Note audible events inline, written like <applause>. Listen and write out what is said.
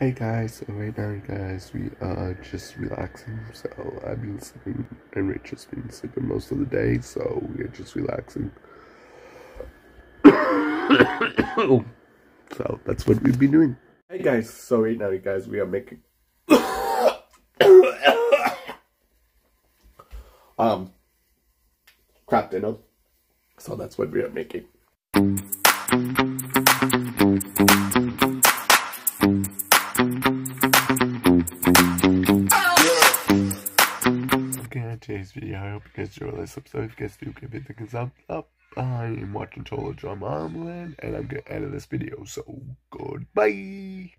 Hey guys, so right now, guys, we are just relaxing. So I've been sleeping, and Rachel's been sleeping most of the day, so we're just relaxing. <coughs> so that's what we've been doing. Hey guys, so right now, you guys, we are making <coughs> um Kraft Dinner. So that's what we are making. Okay, today's video. I hope you guys enjoy this episode. If you guys do, give it the thumbs up. I am watching Total Drama Island, and I'm gonna end this video. So goodbye.